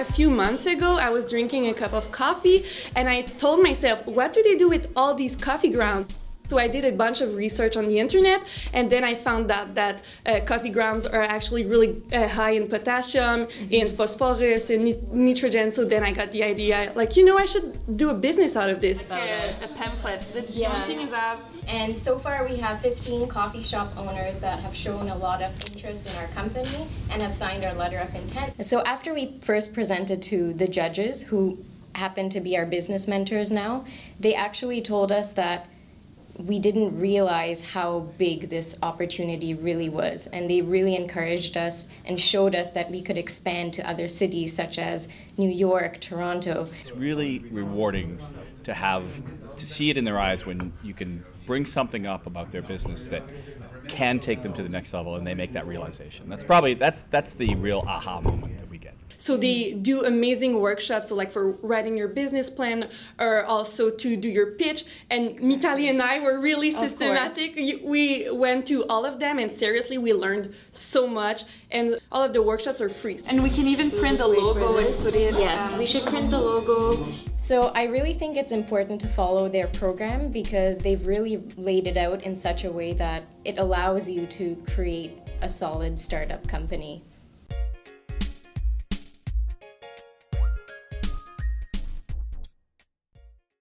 a few months ago, I was drinking a cup of coffee and I told myself, what do they do with all these coffee grounds? So I did a bunch of research on the internet, and then I found out that uh, coffee grounds are actually really uh, high in potassium, mm-hmm. in phosphorus, and nitrogen. So then I got the idea, like you know, I should do a business out of this. A, a pamphlet. The yeah. thing is that. And so far, we have 15 coffee shop owners that have shown a lot of interest in our company and have signed our letter of intent. So after we first presented to the judges, who happen to be our business mentors now, they actually told us that we didn't realize how big this opportunity really was. And they really encouraged us and showed us that we could expand to other cities such as New York, Toronto. It's really rewarding to have to see it in their eyes when you can bring something up about their business that can take them to the next level and they make that realization. That's probably that's that's the real aha moment. So they mm. do amazing workshops, so like for writing your business plan, or also to do your pitch. And Mitali and I were really systematic. We went to all of them, and seriously, we learned so much. And all of the workshops are free. And we can even print the logo and put it. Yes, we should print the logo. So I really think it's important to follow their program because they've really laid it out in such a way that it allows you to create a solid startup company.